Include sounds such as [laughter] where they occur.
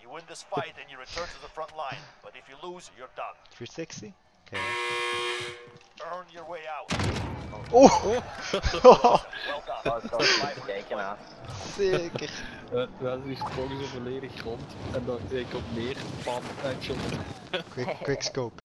You win this fight and you return to the front line. But if you lose, you're done. 360? Okay. Earn your way out. Oh! oh. [laughs] Well done. Oh, ik kan het niet bekijken, Zeker. is die sprong zo volledig rond en dan ik op neer, bam, action. Quick, quick scope.